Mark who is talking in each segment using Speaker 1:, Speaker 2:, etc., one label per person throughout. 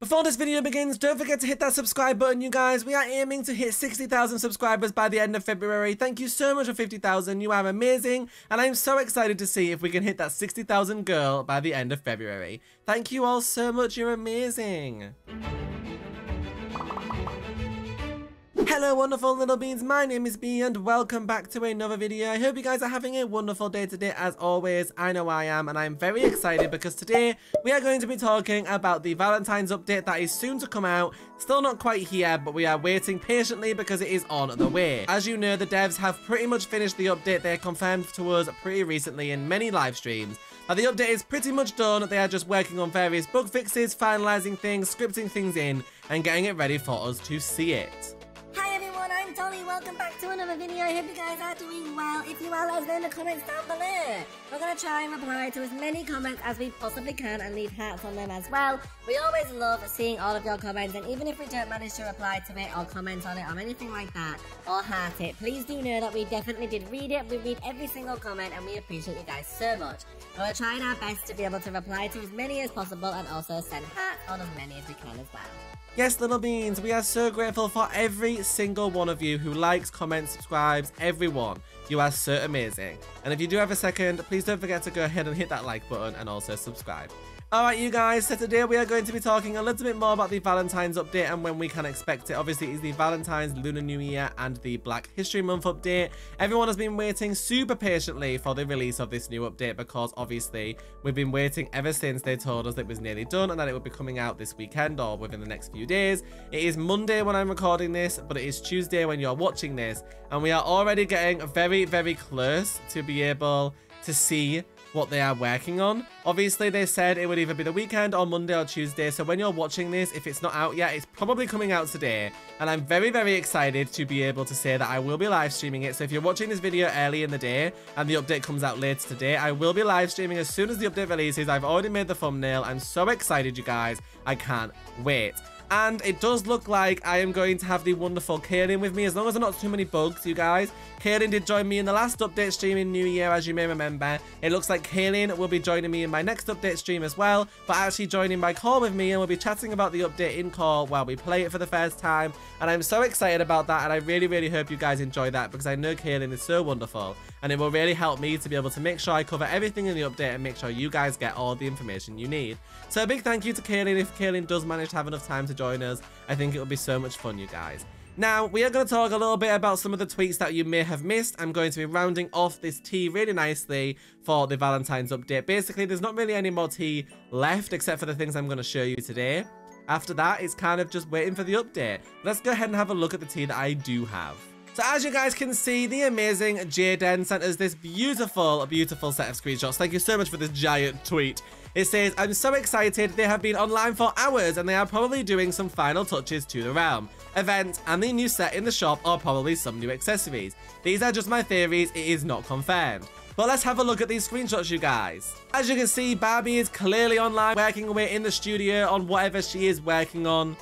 Speaker 1: Before this video begins, don't forget to hit that subscribe button, you guys. We are aiming to hit 60,000 subscribers by the end of February. Thank you so much for 50,000. You are amazing. And I'm so excited to see if we can hit that 60,000 girl by the end of February. Thank you all so much. You're amazing. Hello wonderful little beans, my name is Bea and welcome back to another video. I hope you guys are having a wonderful day today as always. I know I am and I'm very excited because today we are going to be talking about the Valentine's update that is soon to come out. Still not quite here but we are waiting patiently because it is on the way. As you know the devs have pretty much finished the update they confirmed to us pretty recently in many live streams. Now the update is pretty much done, they are just working on various bug fixes, finalising things, scripting things in and getting it ready for us to see it.
Speaker 2: I'm Dolly. Welcome back to another video. I hope you guys are doing well. If you are, let us know in the comments down below. We're going to try and reply to as many comments as we possibly can and leave hearts on them as well. We always love seeing all of your comments and even if we don't manage to reply to it or comment on it or anything like that or heart it, please do know that we definitely did read it. We read every single comment and we appreciate you guys so much. We're trying our best to be able to reply to as many as possible and also send hearts on as many as we can as well.
Speaker 1: Yes, little beans, we are so grateful for every single one of you who likes, comments, subscribes, everyone. You are so amazing. And if you do have a second, please don't forget to go ahead and hit that like button and also subscribe. Alright you guys, so today we are going to be talking a little bit more about the Valentine's update and when we can expect it. Obviously it's the Valentine's Lunar New Year and the Black History Month update. Everyone has been waiting super patiently for the release of this new update because obviously we've been waiting ever since they told us it was nearly done and that it would be coming out this weekend or within the next few days. It is Monday when I'm recording this, but it is Tuesday when you're watching this and we are already getting very, very close to be able to see what they are working on. Obviously, they said it would either be the weekend or Monday or Tuesday, so when you're watching this, if it's not out yet, it's probably coming out today. And I'm very, very excited to be able to say that I will be live streaming it. So if you're watching this video early in the day and the update comes out later today, I will be live streaming as soon as the update releases. I've already made the thumbnail. I'm so excited, you guys. I can't wait. And it does look like I am going to have the wonderful Kaylin with me, as long as there are not too many bugs, you guys. Kaylin did join me in the last update stream in New Year, as you may remember. It looks like Kaylin will be joining me in my next update stream as well, but actually joining by call with me, and we'll be chatting about the update in call while we play it for the first time. And I'm so excited about that, and I really, really hope you guys enjoy that, because I know Kaylin is so wonderful, and it will really help me to be able to make sure I cover everything in the update and make sure you guys get all the information you need. So a big thank you to Kaylin if Kaylin does manage to have enough time to join us. I think it will be so much fun, you guys. Now, we are going to talk a little bit about some of the tweets that you may have missed. I'm going to be rounding off this tea really nicely for the Valentine's update. Basically, there's not really any more tea left except for the things I'm going to show you today. After that, it's kind of just waiting for the update. Let's go ahead and have a look at the tea that I do have. So as you guys can see, the amazing Jaden sent us this beautiful, beautiful set of screenshots. Thank you so much for this giant tweet. It says, I'm so excited. They have been online for hours and they are probably doing some final touches to the realm, event, and the new set in the shop or probably some new accessories. These are just my theories. It is not confirmed. But let's have a look at these screenshots, you guys. As you can see, Barbie is clearly online, working away in the studio on whatever she is working on.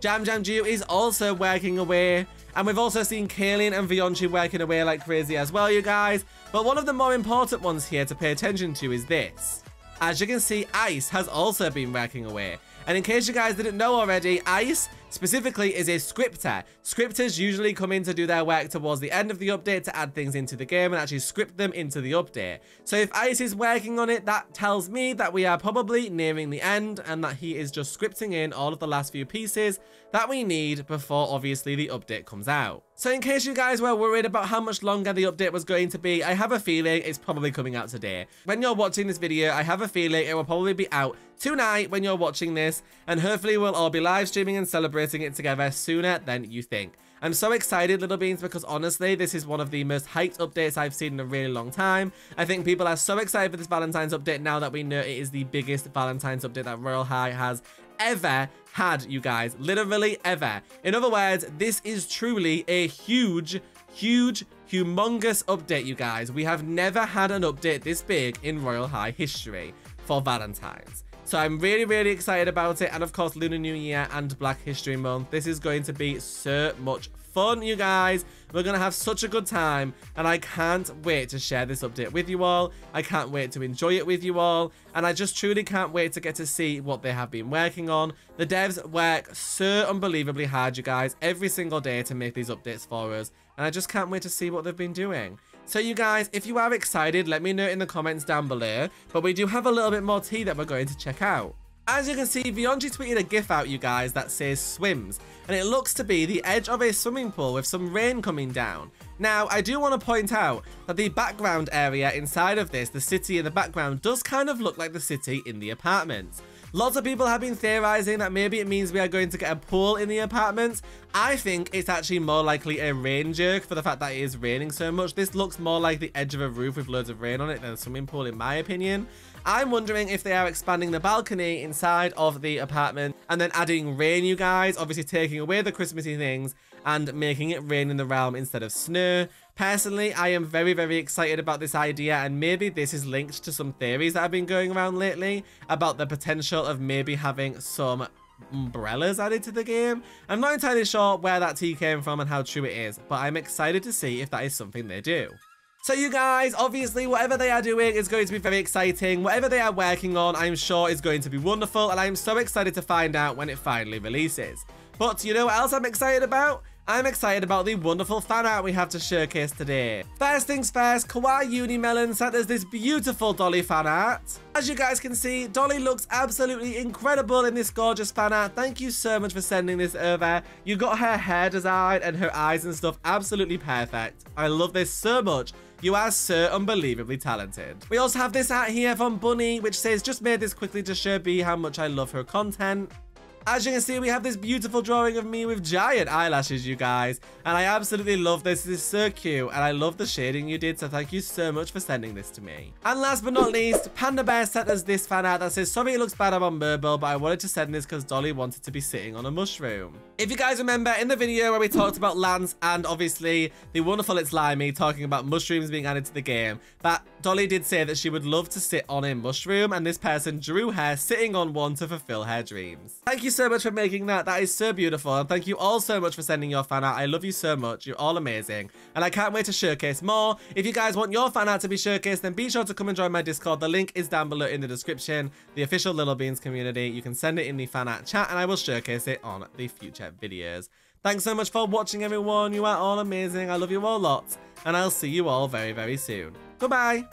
Speaker 1: Jam Jam is also working away. And we've also seen Kaylin and Vyonchi working away like crazy as well, you guys. But one of the more important ones here to pay attention to is this. As you can see, Ice has also been working away. And in case you guys didn't know already, Ice specifically is a scripter. Scripters usually come in to do their work towards the end of the update to add things into the game and actually script them into the update. So if Ice is working on it, that tells me that we are probably nearing the end and that he is just scripting in all of the last few pieces that we need before obviously the update comes out. So in case you guys were worried about how much longer the update was going to be, I have a feeling it's probably coming out today. When you're watching this video, I have a feeling it will probably be out tonight when you're watching this, and hopefully we'll all be live streaming and celebrating it together sooner than you think. I'm so excited, Little Beans, because honestly, this is one of the most hyped updates I've seen in a really long time. I think people are so excited for this Valentine's update now that we know it is the biggest Valentine's update that Royale High has ever had, you guys. Literally ever. In other words, this is truly a huge, huge, humongous update, you guys. We have never had an update this big in Royale High history for Valentine's. So I'm really, really excited about it. And of course, Lunar New Year and Black History Month. This is going to be so much fun, you guys. We're going to have such a good time, and I can't wait to share this update with you all. I can't wait to enjoy it with you all, and I just truly can't wait to get to see what they have been working on. The devs work so unbelievably hard, you guys, every single day to make these updates for us, and I just can't wait to see what they've been doing. So you guys, if you are excited, let me know in the comments down below, but we do have a little bit more tea that we're going to check out. As you can see, Vyondry tweeted a gif out, you guys, that says swims, and it looks to be the edge of a swimming pool with some rain coming down. Now, I do want to point out that the background area inside of this, the city in the background, does kind of look like the city in the apartments. Lots of people have been theorizing that maybe it means we are going to get a pool in the apartments. I think it's actually more likely a rain joke for the fact that it is raining so much. This looks more like the edge of a roof with loads of rain on it than a swimming pool in my opinion. I'm wondering if they are expanding the balcony inside of the apartment and then adding rain, you guys. Obviously taking away the Christmassy things and making it rain in the realm instead of snow. Personally, I am very, very excited about this idea and maybe this is linked to some theories that have been going around lately about the potential of maybe having some umbrellas added to the game. I'm not entirely sure where that tea came from and how true it is, but I'm excited to see if that is something they do. So you guys, obviously, whatever they are doing is going to be very exciting. Whatever they are working on, I'm sure is going to be wonderful, and I'm so excited to find out when it finally releases. But you know what else I'm excited about? I'm excited about the wonderful fan art we have to showcase today. First things first, Kawaii Unimelon sent us this beautiful Dolly fan art. As you guys can see, Dolly looks absolutely incredible in this gorgeous fan art. Thank you so much for sending this over. You got her hair designed and her eyes and stuff absolutely perfect. I love this so much. You are so unbelievably talented. We also have this hat here from Bunny, which says, just made this quickly to show Bea how much I love her content. As you can see, we have this beautiful drawing of me with giant eyelashes, you guys. And I absolutely love this. This is so cute. And I love the shading you did. So thank you so much for sending this to me. And last but not least, Panda Bear sent us this fan art that says, sorry it looks bad I'm on but I wanted to send this because Dolly wanted to be sitting on a mushroom. If you guys remember in the video where we talked about Lance and obviously the wonderful It's Limey talking about mushrooms being added to the game, that Dolly did say that she would love to sit on a mushroom and this person drew her sitting on one to fulfill her dreams. Thank you so much for making that. That is so beautiful. And thank you all so much for sending your fan art. I love you so much. You're all amazing. And I can't wait to showcase more. If you guys want your fan art to be showcased, then be sure to come and join my Discord. The link is down below in the description. The official Little Beans community. You can send it in the fan art chat and I will showcase it on the future videos. Thanks so much for watching, everyone. You are all amazing. I love you all lots. And I'll see you all very, very soon. Goodbye.